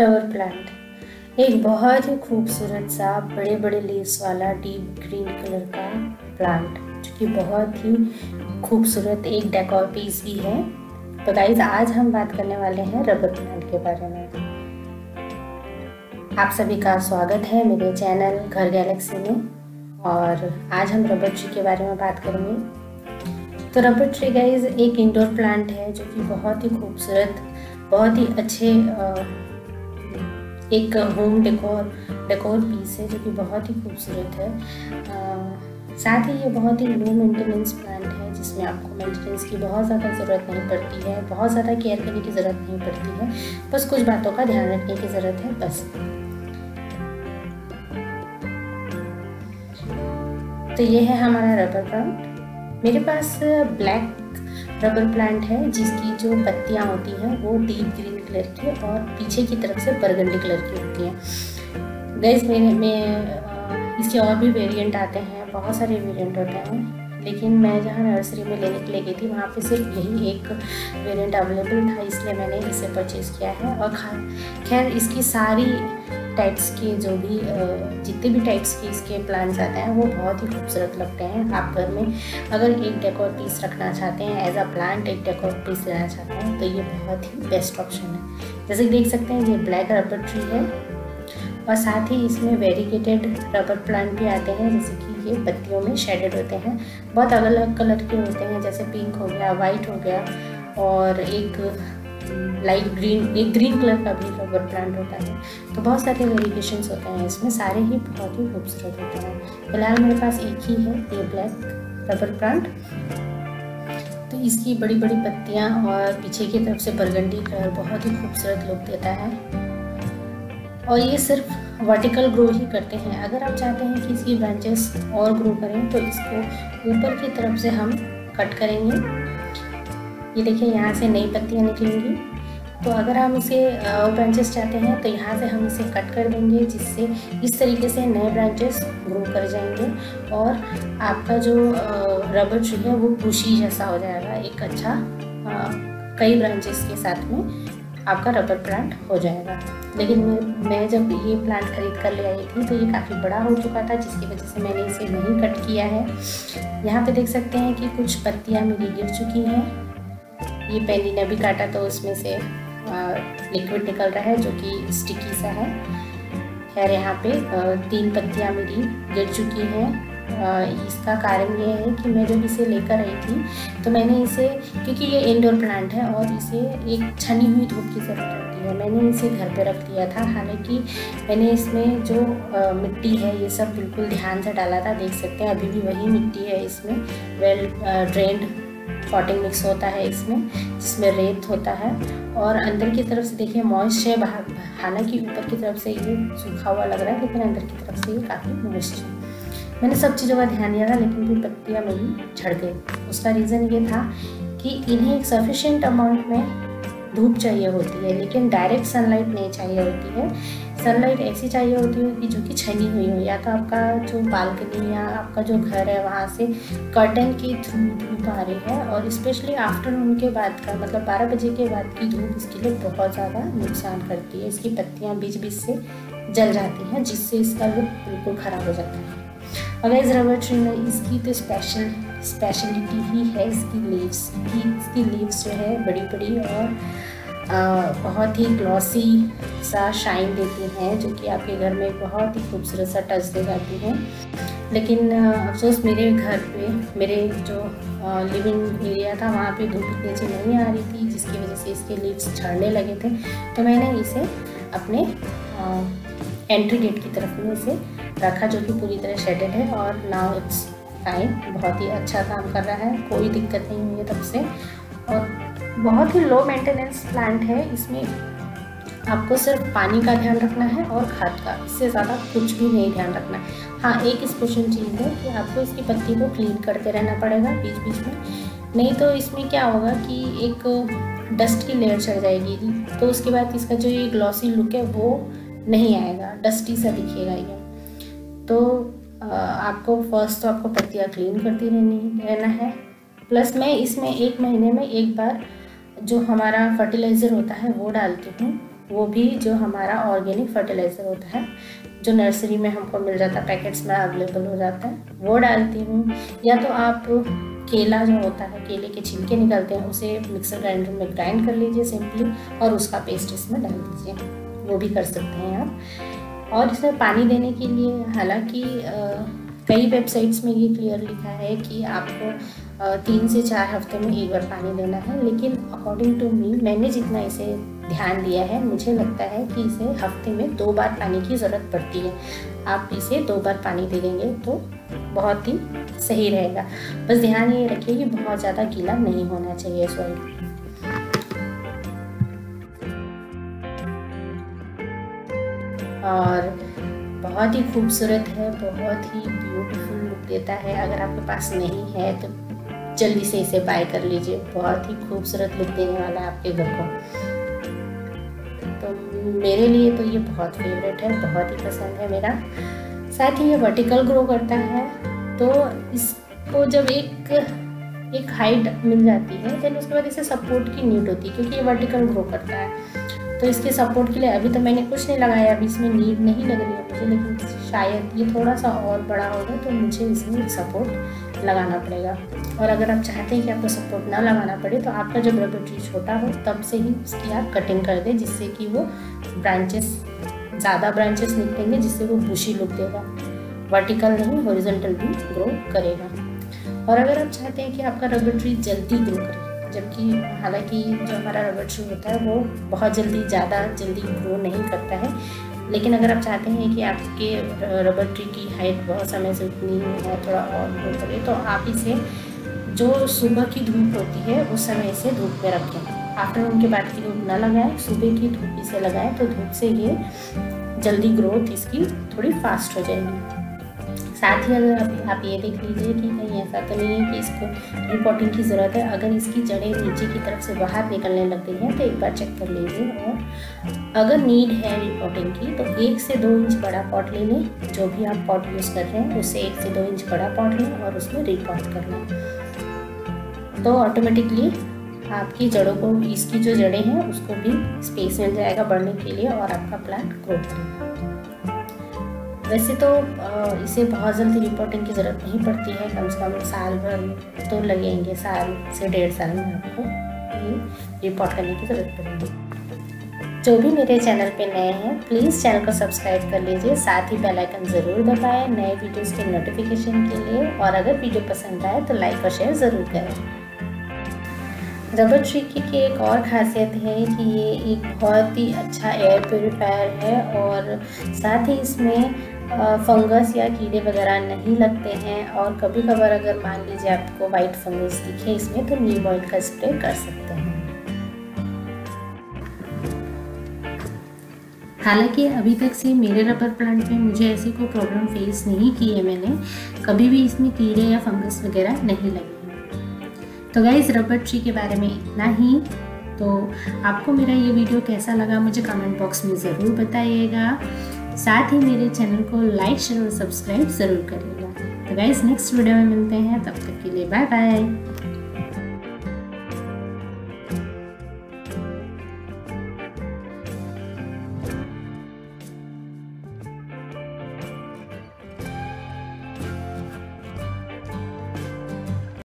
Rubber plant एक बहुत ही खूबसूरत सा बड़े बड़े लीव्स वाला डीप ग्रीन कलर का प्लांट जो कि बहुत ही खूबसूरत एक डेकोर पीस भी है। तो गाइज़ आज हम बात करने वाले हैं रबर प्लांट के बारे में। आप सभी का स्वागत है मेरे चैनल घर गैलेक्सी में, और आज हम रबर ट्री के बारे में बात करेंगे। तो रबर ट्री गाइज़ एक इंडोर प्लांट है, जो कि बहुत ही खूबसूरत, बहुत ही अच्छे एक होम डेकोर डेकोर पीस है जो कि बहुत ही खूबसूरत है। आ, साथ ही ये बहुत ही लो मेंटेनेंस प्लांट है जिसमें आपको मेंटेनेंस की बहुत ज़्यादा ज़रूरत नहीं पड़ती है बहुत ज़्यादा केयर करने की ज़रूरत नहीं पड़ती है। बस कुछ बातों का ध्यान रखने की ज़रूरत है बस। तो ये है हमारा रबर प्लांट मेरे पास ब्लैक रबर प्लांट है, जिसकी जो पत्तियाँ होती हैं, वो डीप ग्रीन कलर की और पीछे की तरफ़ से बरगंडी कलर की होती हैं। गैस मेरे में इसके और भी वेरिएंट आते हैं, बहुत सारे वेरिएंट होते हैं, लेकिन मैं जहाँ नर्सरी में लेने के लिए गई थी, वहाँ पे सिर्फ़ यही एक वेरिएंट अवेलेबल था, इसलिए मैंने इसे परचेज़ किया है। और खैर, इसकी सारी टाइप्स के जो भी जितने भी टाइप्स के इसके प्लांट्स आते हैं, वो बहुत ही खूबसूरत लगते हैं। आप घर में अगर एक डेकोर पीस रखना चाहते हैं एज अ प्लांट एक डेकोर पीस लेना चाहते हैं तो ये बहुत ही बेस्ट ऑप्शन है। जैसे देख सकते हैं, ये ब्लैक रबर ट्री है। और साथ ही इसमें वेरीगेटेड रबर प्लांट भी आते हैं, जैसे कि ये पत्तियों में शेडेड होते हैं। बहुत अलग अलग कलर के होते हैं, जैसे पिंक हो गया वाइट हो गया, और एक लाइट ग्रीन एक ग्रीन कलर का भी रबर प्लांट होता है। तो बहुत सारे वेरिएशन होते हैं इसमें, सारे ही बहुत ही खूबसूरत होते हैं। फ़िलहाल मेरे पास एक ही है, ये ब्लैक रबर प्लांट तो इसकी बड़ी बड़ी पत्तियाँ और पीछे की तरफ़ से बरगंडी कलर बहुत ही खूबसूरत लुक देता है। और ये सिर्फ़ वर्टिकल ग्रो ही करते हैं। अगर आप चाहते हैं कि इसकी ब्रांचेस और ग्रो करें तो इसको ऊपर की तरफ़ से हम कट करेंगे। ये देखिए, यहाँ से नई पत्तियाँ निकलेंगी। तो अगर हम इसे और ब्रांचेस चाहते हैं तो यहाँ से हम इसे कट कर देंगे, जिससे इस तरीके से नए ब्रांचेस ग्रो कर जाएँगे और आपका जो रबर ट्री है, वो बुशी जैसा हो जाएगा। एक अच्छा कई ब्रांचेस के साथ में आपका रबर प्लांट हो जाएगा। लेकिन मैं जब ये प्लांट खरीद कर ले आई थी तो ये काफ़ी बड़ा हो चुका था, जिसकी वजह से मैंने इसे नहीं कट किया है। यहाँ पे देख सकते हैं कि कुछ पत्तियाँ मेरी गिर चुकी हैं। ये पहली ने भी काटा तो उसमें से लिक्विड निकल रहा है जो कि स्टिकी सा है। खैर, यहाँ पे तीन पत्तियाँ मेरी गिर चुकी हैं। इसका कारण ये है कि मैं जब इसे लेकर आई थी तो मैंने इसे, क्योंकि ये इंडोर प्लांट है और इसे एक छनी हुई धूप की ज़रूरत होती है, मैंने इसे घर पे रख दिया था। हालाँकि मैंने इसमें जो मिट्टी है, ये सब बिल्कुल ध्यान से डाला था, देख सकते हैं, अभी भी वही मिट्टी है इसमें वेल ड्रेंड पॉटिंग मिक्स होता है इसमें, जिसमें रेत होता है। और अंदर की तरफ़ से देखिए मॉइस्ट है हालाँकि ऊपर की तरफ़ से ये सूखा हुआ लग रहा है, लेकिन अंदर की तरफ़ से ये काफ़ी मॉइस्ट है। मैंने सब चीज़ों का ध्यान दिया था, लेकिन फिर पत्तियाँ मेरी झड़ गई। उसका रीज़न ये था कि इन्हें एक सफिशेंट अमाउंट में धूप चाहिए होती है, लेकिन डायरेक्ट सनलाइट नहीं चाहिए होती है। सनलाइट ऐसी चाहिए होती है कि जो कि छनी हुई हो, या तो आपका जो बालकनी या आपका जो घर है, वहाँ से कर्टन की थ्रू धूप आ रही है और स्पेशली आफ्टरनून के बाद का मतलब बारह बजे के बाद की धूप इसके लिए बहुत ज़्यादा नुकसान करती है। इसकी पत्तियाँ बीच बीच से जल जाती हैं, जिससे इसका लुक बिल्कुल ख़राब हो जाता है। अगर इस रबर ट्री में इसकी तो स्पेशल स्पेशलिटी ही है, इसकी लीव्स की इसकी लीव्स जो है बड़ी बड़ी और बहुत ही ग्लॉसी सा शाइन देती हैं, जो कि आपके घर में बहुत ही खूबसूरत सा टच दे जाती हैं। लेकिन अफसोस मेरे घर पे, मेरे जो लिविंग एरिया था, वहाँ पे धूप इतनी अच्छी नहीं आ रही थी, जिसकी वजह से इसके लीव्स झड़ने लगे थे। तो मैंने इसे अपने एंट्री गेट की तरफ़ में इसे रखा, जो कि पूरी तरह शेडेड है, और नाउ इट्स फाइन बहुत ही अच्छा काम कर रहा है, कोई दिक्कत नहीं हुई है तब से। और बहुत ही लो मेंटेनेंस प्लांट है, इसमें आपको सिर्फ़ पानी का ध्यान रखना है और खाद का, इससे ज़्यादा कुछ भी नहीं ध्यान रखना है। हाँ एक स्पेशल चीज़ है कि आपको इसकी पत्ती को क्लीन करते रहना पड़ेगा बीच बीच में। नहीं तो इसमें क्या होगा कि एक डस्ट की लेयर चढ़ जाएगी जी तो उसके बाद इसका जो ये ग्लॉसी लुक है, वो नहीं आएगा डस्टी सा दिखेगा ये। तो आपको फ़र्स्ट तो आपको पत्तियाँ क्लीन करती रहनी, रहना है। प्लस मैं इसमें एक महीने में एक बार जो हमारा फर्टिलाइज़र होता है, वो डालती हूँ। वो भी जो हमारा ऑर्गेनिक फर्टिलाइज़र होता है, जो नर्सरी में हमको मिल जाता है पैकेट्स में अवेलेबल हो जाता है, वो डालती हूँ। या तो आप केला जो होता है, केले के छिलके निकलते हैं, उसे मिक्सर ग्राइंडर में ग्राइंड कर लीजिए सिंपली और उसका पेस्ट इसमें डाल दीजिए। वो भी कर सकते हैं आप। और इसमें पानी देने के लिए, हालाँकि कई वेबसाइट्स में ये क्लियर लिखा है कि आपको तीन से चार हफ़्ते में एक बार पानी देना है, लेकिन अकॉर्डिंग टू मी मैंने जितना इसे ध्यान दिया है, मुझे लगता है कि इसे हफ़्ते में दो बार पानी की ज़रूरत पड़ती है। आप इसे दो बार पानी दे देंगे तो बहुत ही सही रहेगा। बस ध्यान ये रखिए कि बहुत ज़्यादा गीला नहीं होना चाहिए सॉइल और बहुत ही खूबसूरत है, बहुत ही ब्यूटीफुल लुक देता है। अगर आपके पास नहीं है तो जल्दी से इसे बाय कर लीजिए। बहुत ही खूबसूरत लुक देने वाला है आपके घर को। तो मेरे लिए तो ये बहुत फेवरेट है, बहुत ही पसंद है मेरा। साथ ही ये वर्टिकल ग्रो करता है तो इसको जब एक एक हाइट मिल जाती है देन उसके बाद इसे सपोर्ट की नीड होती है, क्योंकि ये वर्टिकल ग्रो करता है। तो इसके सपोर्ट के लिए अभी तो मैंने कुछ नहीं लगाया, अभी इसमें नीड नहीं लग रही है मुझे, लेकिन शायद ये थोड़ा सा और बड़ा होगा तो मुझे इसमें सपोर्ट लगाना पड़ेगा। और अगर आप चाहते हैं कि आपको सपोर्ट ना लगाना पड़े तो आपका जब रबर ट्री छोटा हो, तब से ही उसकी आप कटिंग कर दें, जिससे कि वो ब्रांचेस ज़्यादा ब्रांचेस निकलेंगे, जिससे वो बुशी लुक देगा। वर्टिकल नहीं हॉरिजेंटल भी ग्रो करेगा। और अगर आप चाहते हैं कि आपका रबर ट्री जल्दी ग्रो करे, जबकि हालाँकि जो हमारा रबर ट्री होता है, वो बहुत जल्दी, ज़्यादा जल्दी ग्रो नहीं करता है लेकिन अगर आप चाहते हैं कि आपके रबर ट्री की हाइट बहुत समय से उतनी है थोड़ा और हो सके तो आप इसे जो सुबह की धूप होती है, उस समय इसे धूप में रखें। आफ्टरनून के बाद की धूप ना लगाएँ, सुबह की धूप इसे लगाएँ तो धूप से ये जल्दी ग्रोथ इसकी थोड़ी फास्ट हो जाएगी। साथ ही अगर आप, आप ये देख लीजिए कि कहीं ऐसा तो नहीं है कि इसको रिपोर्टिंग की ज़रूरत है। अगर इसकी जड़ें नीचे की तरफ़ से बाहर निकलने लग गई हैं तो एक बार चेक कर लीजिए। और अगर नीड है रिपोर्टिंग की तो एक से दो इंच बड़ा पॉट ले लें जो भी आप पॉट यूज़ कर रहे हैं उससे एक से दो इंच बड़ा पॉट लें और उसमें रिपोर्ट कर लें। तो ऑटोमेटिकली आपकी जड़ों को इसकी जो जड़ें हैं उसको भी स्पेस मिल जाएगा बढ़ने के लिए और आपका प्लांट ग्रो करेगा। वैसे तो इसे बहुत जल्दी रिपोर्टिंग की ज़रूरत नहीं पड़ती है। कम से कम साल भर तो लगेंगे, साल से डेढ़ साल में आपको रिपोर्ट करने की ज़रूरत पड़ेगी। जो भी मेरे चैनल पे नए हैं प्लीज़ चैनल को सब्सक्राइब कर लीजिए। साथ ही बेल आइकन ज़रूर दबाएँ नए वीडियोस के नोटिफिकेशन के लिए। और अगर वीडियो पसंद आए तो लाइक और शेयर ज़रूर करें। रबर ट्री की एक और ख़ासियत है कि ये एक बहुत ही अच्छा एयर प्योरीफायर है। और साथ ही इसमें फंगस या कीड़े वगैरह नहीं लगते हैं और कभी कभार अगर मान लीजिए आपको वाइट फंगस दिखे इसमें तो नीम ऑयल का स्प्रे कर सकते हैं। हालाँकि अभी तक से मेरे रबर प्लांट में मुझे ऐसी कोई प्रॉब्लम फेस नहीं की है मैंने, कभी भी इसमें कीड़े या फंगस वगैरह नहीं लगे तो गाइज़ रबर ट्री के बारे में इतना ही। तो आपको मेरा ये वीडियो कैसा लगा, मुझे कमेंट बॉक्स में ज़रूर बताइएगा। साथ ही मेरे चैनल को लाइक, शेयर और सब्सक्राइब ज़रूर करिएगा। तो गाइज़ नेक्स्ट वीडियो में मिलते हैं। तब तक के लिए बाय बाय